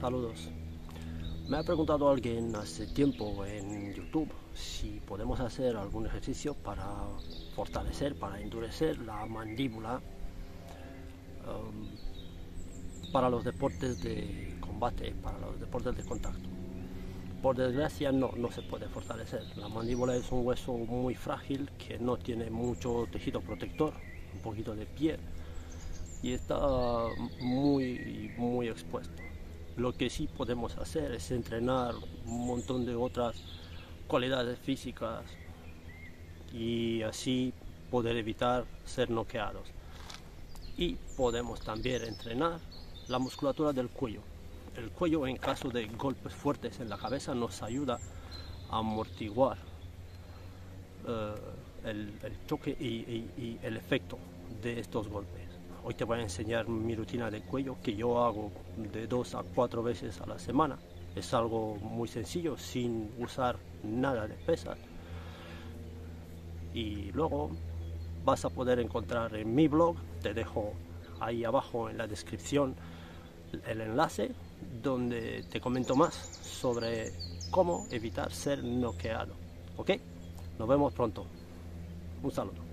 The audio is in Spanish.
Saludos. Me ha preguntado alguien hace tiempo en YouTube si podemos hacer algún ejercicio para fortalecer, para endurecer la mandíbula um, para los deportes de combate, para los deportes de contacto. Por desgracia no, no se puede fortalecer. La mandíbula es un hueso muy frágil que no tiene mucho tejido protector, un poquito de piel y está muy, muy expuesto. Lo que sí podemos hacer es entrenar un montón de otras cualidades físicas y así poder evitar ser noqueados. Y podemos también entrenar la musculatura del cuello. El cuello en caso de golpes fuertes en la cabeza nos ayuda a amortiguar eh, el, choque y el efecto de estos golpes. Hoy te voy a enseñar mi rutina de cuello que yo hago de dos a cuatro veces a la semana. Es algo muy sencillo, sin usar nada de pesas. Y luego vas a poder encontrar en mi blog, te dejo ahí abajo en la descripción el enlace donde te comento más sobre cómo evitar ser noqueado. ¿Ok? Nos vemos pronto. Un saludo.